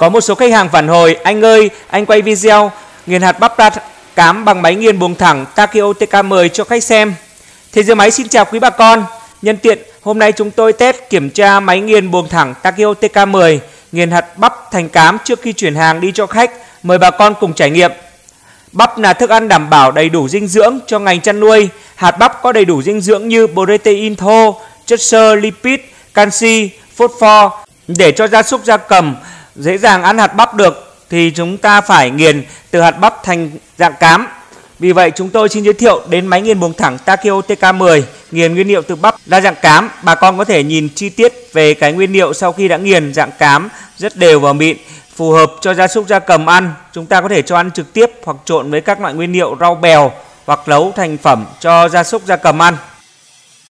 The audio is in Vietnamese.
Có một số khách hàng phản hồi, anh ơi, anh quay video nghiền hạt bắp ra cám bằng máy nghiền buồng thẳng Takio TK10 cho khách xem. Thế giới máy xin chào quý bà con. Nhân tiện, hôm nay chúng tôi test kiểm tra máy nghiền buồng thẳng Takio TK10 nghiền hạt bắp thành cám trước khi chuyển hàng đi cho khách. Mời bà con cùng trải nghiệm. Bắp là thức ăn đảm bảo đầy đủ dinh dưỡng cho ngành chăn nuôi. Hạt bắp có đầy đủ dinh dưỡng như protein thô, chất xơ, lipid, canxi, phosphor để cho gia súc gia cầm dễ dàng ăn hạt bắp được thì chúng ta phải nghiền từ hạt bắp thành dạng cám. Vì vậy, chúng tôi xin giới thiệu đến máy nghiền buồng thẳng Takeo TK10 nghiền nguyên liệu từ bắp ra dạng cám. Bà con có thể nhìn chi tiết về cái nguyên liệu sau khi đã nghiền dạng cám rất đều và mịn, phù hợp cho gia súc, gia cầm ăn. Chúng ta có thể cho ăn trực tiếp hoặc trộn với các loại nguyên liệu rau bèo hoặc nấu thành phẩm cho gia súc, gia cầm ăn.